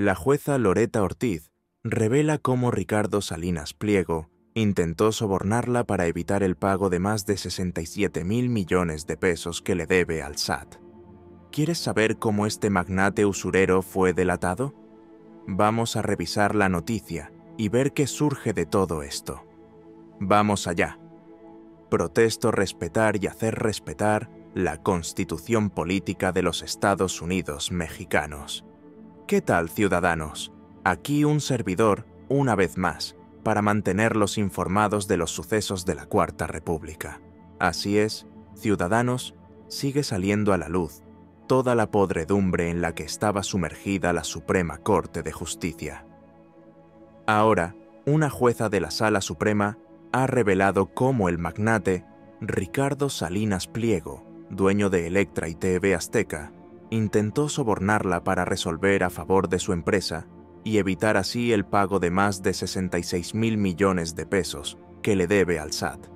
La jueza Loreta Ortiz revela cómo Ricardo Salinas Pliego intentó sobornarla para evitar el pago de más de 67 mil millones de pesos que le debe al SAT. ¿Quieres saber cómo este magnate usurero fue delatado? Vamos a revisar la noticia y ver qué surge de todo esto. Vamos allá. Protesto respetar y hacer respetar la constitución política de los Estados Unidos mexicanos. ¿Qué tal, ciudadanos? Aquí un servidor, una vez más, para mantenerlos informados de los sucesos de la Cuarta República. Así es, ciudadanos, sigue saliendo a la luz toda la podredumbre en la que estaba sumergida la Suprema Corte de Justicia. Ahora, una jueza de la Sala Suprema ha revelado cómo el magnate Ricardo Salinas Pliego, dueño de Electra y TV Azteca, intentó sobornarla para resolver a favor de su empresa y evitar así el pago de más de 66 mil millones de pesos que le debe al SAT.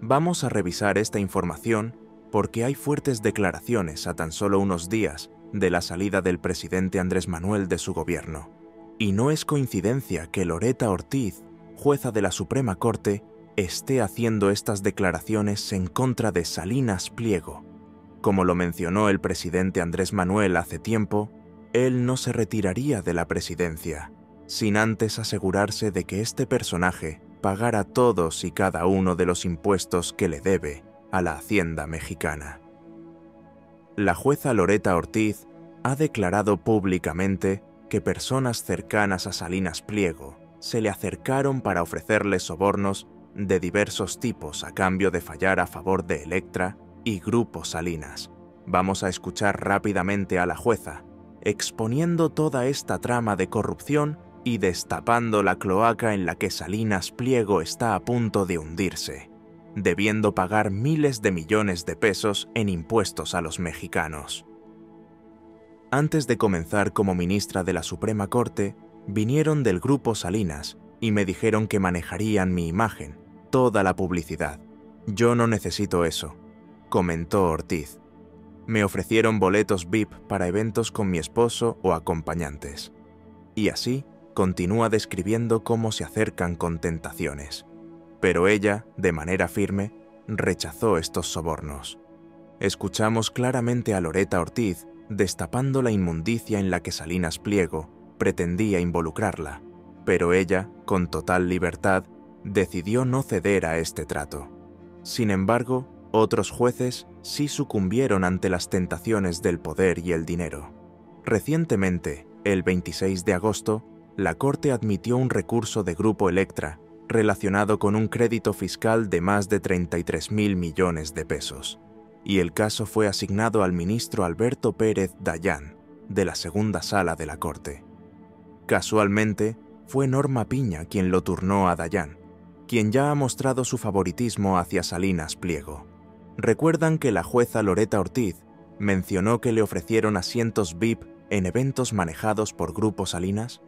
Vamos a revisar esta información porque hay fuertes declaraciones a tan solo unos días de la salida del presidente Andrés Manuel de su gobierno. Y no es coincidencia que Loreta Ortiz, jueza de la Suprema Corte, esté haciendo estas declaraciones en contra de Salinas Pliego. Como lo mencionó el presidente Andrés Manuel hace tiempo, él no se retiraría de la presidencia, sin antes asegurarse de que este personaje pagara todos y cada uno de los impuestos que le debe a la Hacienda mexicana. La jueza Loreta Ortiz ha declarado públicamente que personas cercanas a Salinas Pliego se le acercaron para ofrecerle sobornos de diversos tipos a cambio de fallar a favor de Electra y Grupo Salinas. Vamos a escuchar rápidamente a la jueza, exponiendo toda esta trama de corrupción y destapando la cloaca en la que Salinas Pliego está a punto de hundirse, debiendo pagar miles de millones de pesos en impuestos a los mexicanos. Antes de comenzar como ministra de la Suprema Corte, vinieron del grupo Salinas y me dijeron que manejarían mi imagen, toda la publicidad. Yo no necesito eso, comentó Ortiz me ofrecieron boletos VIP para eventos con mi esposo o acompañantes. Y así continúa describiendo cómo se acercan con tentaciones. Pero ella, de manera firme, rechazó estos sobornos. Escuchamos claramente a Loreta Ortiz destapando la inmundicia en la que Salinas Pliego pretendía involucrarla, pero ella, con total libertad, decidió no ceder a este trato. Sin embargo, otros jueces sí sucumbieron ante las tentaciones del poder y el dinero. Recientemente, el 26 de agosto, la Corte admitió un recurso de Grupo Electra relacionado con un crédito fiscal de más de 33 mil millones de pesos, y el caso fue asignado al ministro Alberto Pérez Dayán, de la segunda sala de la Corte. Casualmente, fue Norma Piña quien lo turnó a Dayán, quien ya ha mostrado su favoritismo hacia Salinas Pliego recuerdan que la jueza Loreta Ortiz mencionó que le ofrecieron asientos VIP en eventos manejados por Grupo Salinas?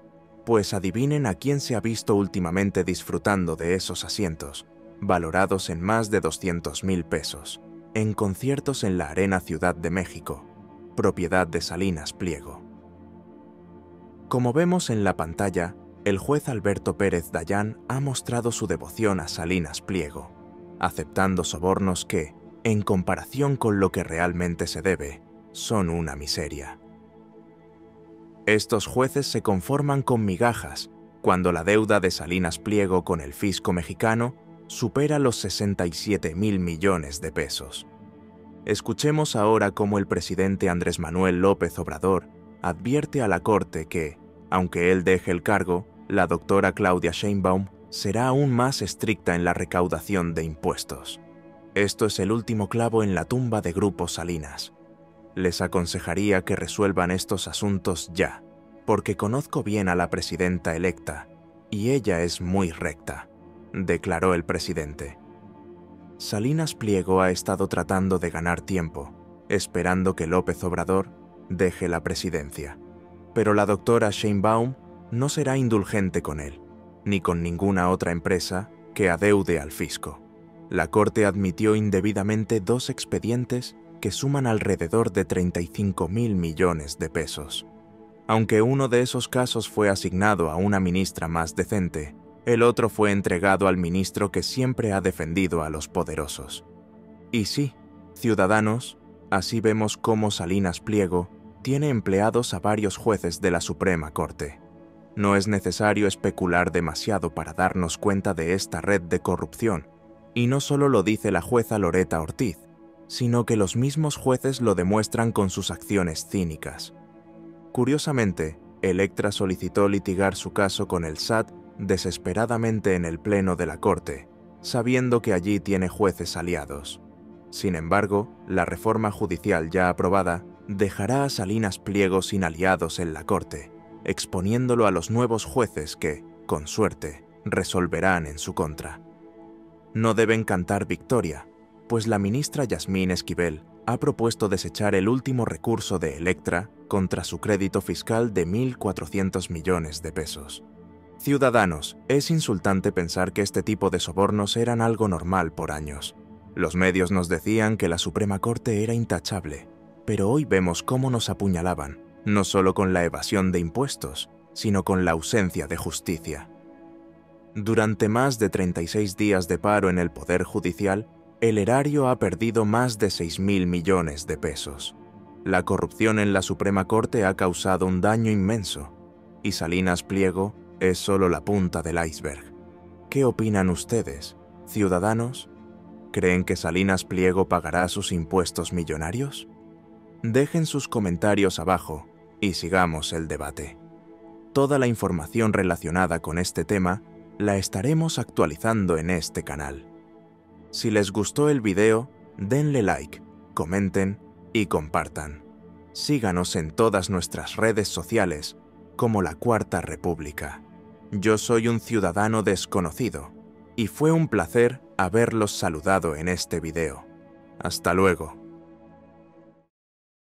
Pues adivinen a quién se ha visto últimamente disfrutando de esos asientos, valorados en más de 200 mil pesos, en conciertos en la Arena Ciudad de México, propiedad de Salinas Pliego. Como vemos en la pantalla, el juez Alberto Pérez Dayán ha mostrado su devoción a Salinas Pliego, aceptando sobornos que, en comparación con lo que realmente se debe, son una miseria. Estos jueces se conforman con migajas cuando la deuda de Salinas Pliego con el fisco mexicano supera los 67 mil millones de pesos. Escuchemos ahora cómo el presidente Andrés Manuel López Obrador advierte a la Corte que, aunque él deje el cargo, la doctora Claudia Sheinbaum será aún más estricta en la recaudación de impuestos. Esto es el último clavo en la tumba de Grupo Salinas. Les aconsejaría que resuelvan estos asuntos ya, porque conozco bien a la presidenta electa, y ella es muy recta, declaró el presidente. Salinas Pliego ha estado tratando de ganar tiempo, esperando que López Obrador deje la presidencia. Pero la doctora Sheinbaum no será indulgente con él, ni con ninguna otra empresa que adeude al fisco la Corte admitió indebidamente dos expedientes que suman alrededor de 35 mil millones de pesos. Aunque uno de esos casos fue asignado a una ministra más decente, el otro fue entregado al ministro que siempre ha defendido a los poderosos. Y sí, ciudadanos, así vemos cómo Salinas Pliego tiene empleados a varios jueces de la Suprema Corte. No es necesario especular demasiado para darnos cuenta de esta red de corrupción, y no solo lo dice la jueza Loreta Ortiz, sino que los mismos jueces lo demuestran con sus acciones cínicas. Curiosamente, Electra solicitó litigar su caso con el SAT desesperadamente en el Pleno de la Corte, sabiendo que allí tiene jueces aliados. Sin embargo, la reforma judicial ya aprobada dejará a Salinas Pliego sin aliados en la Corte, exponiéndolo a los nuevos jueces que, con suerte, resolverán en su contra. No deben cantar victoria, pues la ministra Yasmín Esquivel ha propuesto desechar el último recurso de Electra contra su crédito fiscal de 1.400 millones de pesos. Ciudadanos, es insultante pensar que este tipo de sobornos eran algo normal por años. Los medios nos decían que la Suprema Corte era intachable, pero hoy vemos cómo nos apuñalaban, no solo con la evasión de impuestos, sino con la ausencia de justicia. Durante más de 36 días de paro en el Poder Judicial, el erario ha perdido más de 6.000 millones de pesos. La corrupción en la Suprema Corte ha causado un daño inmenso, y Salinas Pliego es solo la punta del iceberg. ¿Qué opinan ustedes, ciudadanos? ¿Creen que Salinas Pliego pagará sus impuestos millonarios? Dejen sus comentarios abajo y sigamos el debate. Toda la información relacionada con este tema la estaremos actualizando en este canal. Si les gustó el video, denle like, comenten y compartan. Síganos en todas nuestras redes sociales como la Cuarta República. Yo soy un ciudadano desconocido y fue un placer haberlos saludado en este video. Hasta luego.